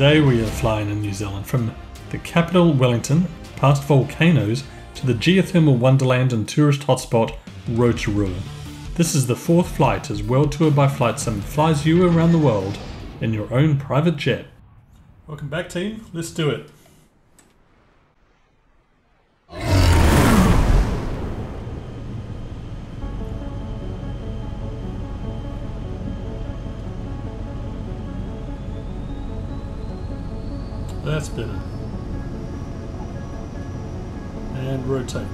Today we are flying in New Zealand from the capital Wellington, past volcanoes, to the geothermal wonderland and tourist hotspot Rotorua. This is the fourth flight as World Tour by Flight Sim flies you around the world in your own private jet. Welcome back team, let's do it. That's better. And rotate.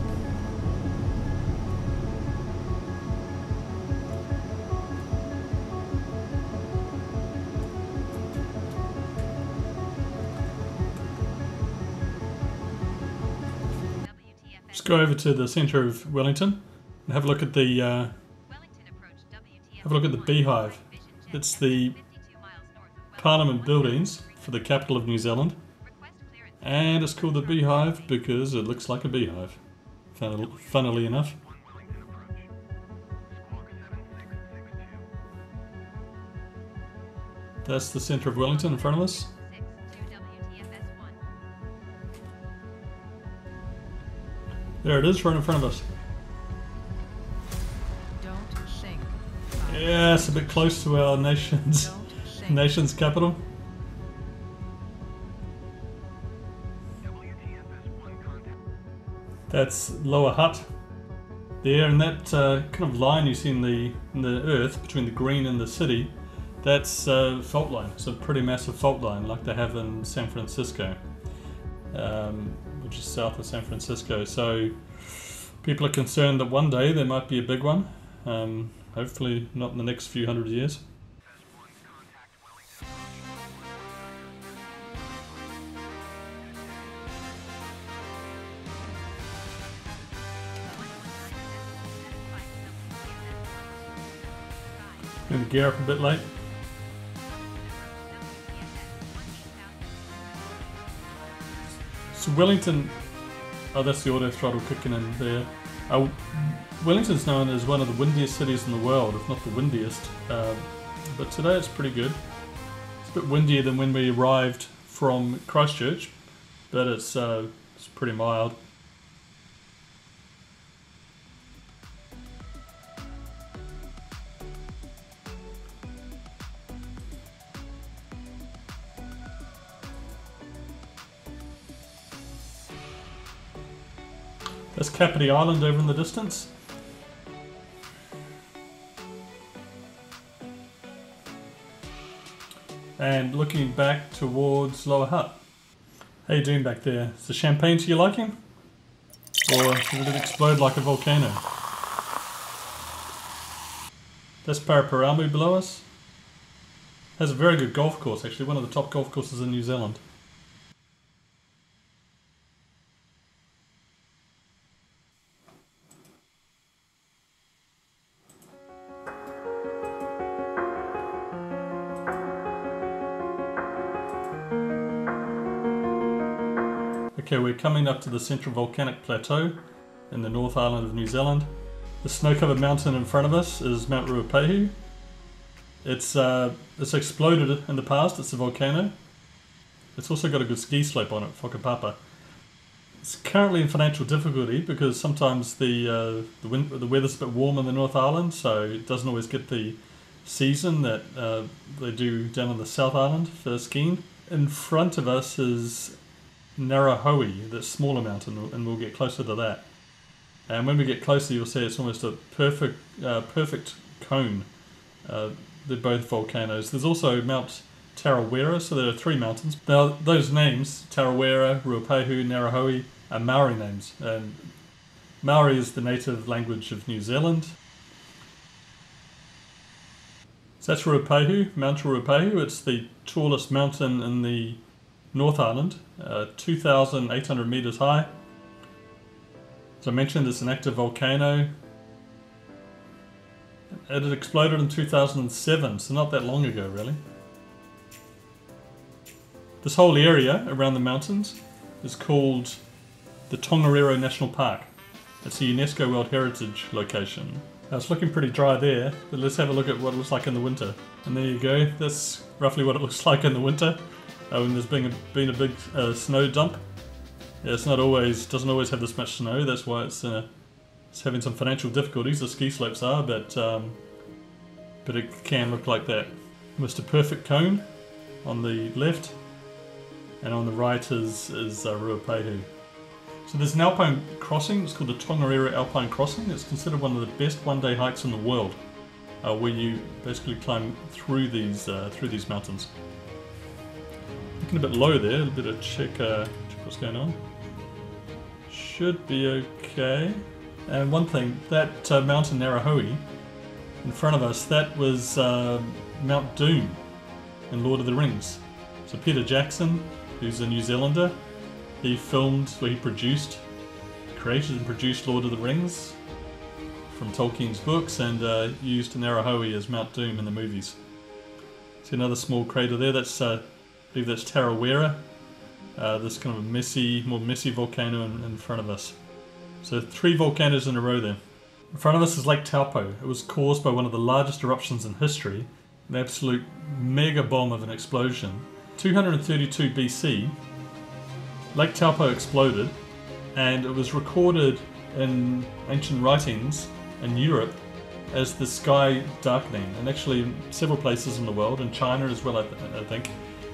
Let's go over to the centre of Wellington and have a look at the uh, have a look at the beehive. It's the Parliament buildings for the capital of New Zealand. And it's called the Beehive because it looks like a beehive, funnily enough. That's the centre of Wellington in front of us. There it is, right in front of us. Yeah, it's a bit close to our nation's nation's capital. That's Lower Hutt there, and that uh, kind of line you see in the in the earth between the green and the city, that's a fault line. It's a pretty massive fault line, like they have in San Francisco, um, which is south of San Francisco. So people are concerned that one day there might be a big one. Um, hopefully, not in the next few hundred years. Going to gear up a bit late. So Wellington, oh that's the auto throttle kicking in there. Uh, Wellington's known as one of the windiest cities in the world, if not the windiest. Uh, but today it's pretty good. It's a bit windier than when we arrived from Christchurch, but it's, uh, it's pretty mild. There's Kapiti Island over in the distance. And looking back towards Lower Hutt. How you doing back there? Is the champagne to your liking? Or did it explode like a volcano? That's Paraparaumu below us. Has a very good golf course actually, one of the top golf courses in New Zealand. Okay, we're coming up to the central volcanic plateau in the North Island of New Zealand. The snow-covered mountain in front of us is Mount Ruapehu. It's, uh, it's exploded in the past, it's a volcano. It's also got a good ski slope on it, Whakapapa. It's currently in financial difficulty because sometimes the, uh, the, wind, the weather's a bit warm in the North Island, so it doesn't always get the season that uh, they do down on the South Island for skiing. In front of us is Ngauruhoe, the smaller mountain, and we'll get closer to that. And when we get closer, you'll see it's almost a perfect, uh, perfect cone. Uh, they're both volcanoes. There's also Mount Tarawera, so there are three mountains. Now, those names, Tarawera, Ruapehu, Ngauruhoe, are Maori names. And Maori is the native language of New Zealand. So that's Ruapehu, Mount Ruapehu. It's the tallest mountain in the North Island, uh, 2,800 meters high. As I mentioned, it's an active volcano. It had exploded in 2007, so not that long ago, really. This whole area around the mountains is called the Tongariro National Park. It's a UNESCO World Heritage location. Now it's looking pretty dry there, but let's have a look at what it looks like in the winter. And there you go, that's roughly what it looks like in the winter. Uh, when there's been a, been a big uh, snow dump. Yeah, it's not always doesn't always have this much snow. That's why it's uh, it's having some financial difficulties. The ski slopes are, but um, but it can look like that. Mr. Perfect Cone on the left, and on the right is is uh, Ruapehu. So there's an alpine crossing. It's called the Tongariro Alpine Crossing. It's considered one of the best one-day hikes in the world, uh, where you basically climb through these uh, through these mountains. Looking a bit low there. A bit of check uh, check what's going on. Should be okay. And one thing, that uh, mountain Ngauruhoe in front of us, that was uh, Mount Doom in Lord of the Rings. So Peter Jackson, who's a New Zealander, he filmed, well, he produced, created and produced Lord of the Rings from Tolkien's books and uh, used Ngauruhoe as Mount Doom in the movies. See another small crater there, that's, uh, believe that's Tarawera. Uh, this kind of messy, more messy volcano in, in front of us. So three volcanoes in a row there. In front of us is Lake Taupo. It was caused by one of the largest eruptions in history, an absolute mega bomb of an explosion. 232 BC, Lake Taupo exploded, and it was recorded in ancient writings in Europe as the sky darkening, and actually in several places in the world, in China as well, I, th I think,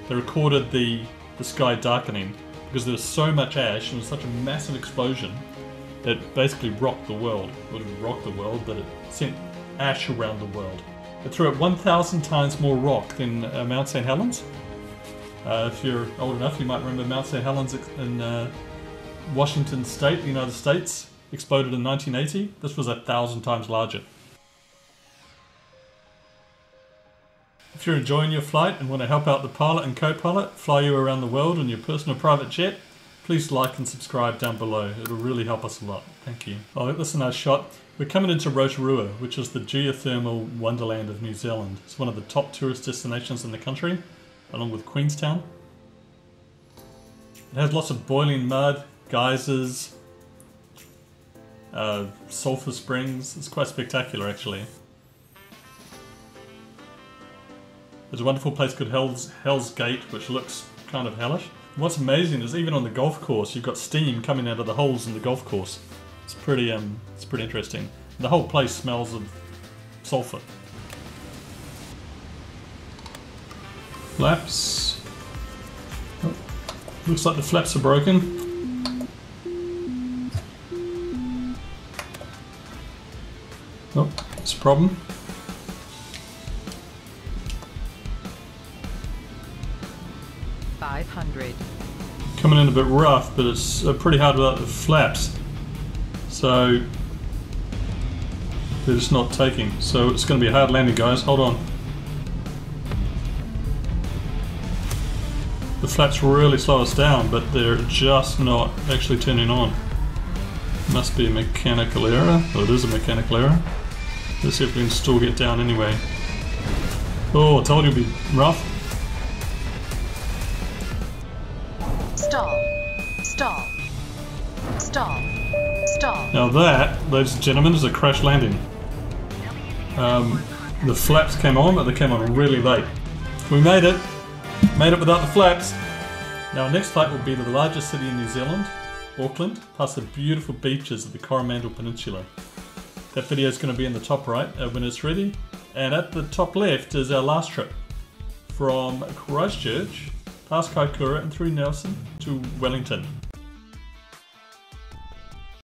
they recorded the, the sky darkening because there was so much ash and was such a massive explosion that basically rocked the world. It rock the world, but it sent ash around the world. It threw up 1,000 times more rock than uh, Mount St. Helens, uh, if you're old enough, you might remember Mount St. Helens in uh, Washington State, the United States, exploded in 1980. This was a thousand times larger. If you're enjoying your flight and want to help out the pilot and co-pilot fly you around the world in your personal private jet, please like and subscribe down below. It'll really help us a lot. Thank you. Oh, a nice shot. We're coming into Rotorua, which is the geothermal wonderland of New Zealand. It's one of the top tourist destinations in the country along with Queenstown. It has lots of boiling mud, geysers, uh, sulfur springs. It's quite spectacular actually. There's a wonderful place called Hell's, Hell's Gate which looks kind of hellish. What's amazing is even on the golf course you've got steam coming out of the holes in the golf course. It's pretty um, it's pretty interesting. The whole place smells of sulfur. Flaps. Oh, looks like the flaps are broken. Oh, it's a problem. Five hundred. Coming in a bit rough, but it's pretty hard without the flaps. So they're just not taking. So it's going to be a hard landing, guys. Hold on. The flaps really slow us down, but they're just not actually turning on. Must be a mechanical error. Oh, it is a mechanical error. Let's see if we can still get down anyway. Oh, I told you it'd be rough. Stop. Stall. Stall. Stall. Now that, ladies and gentlemen, is a crash landing. Um, the flaps came on, but they came on really late. We made it. Made it without the flaps. Now our next flight will be to the largest city in New Zealand, Auckland, past the beautiful beaches of the Coromandel Peninsula. That video is going to be in the top right when it's ready. And at the top left is our last trip. From Christchurch, past Kaikoura and through Nelson to Wellington.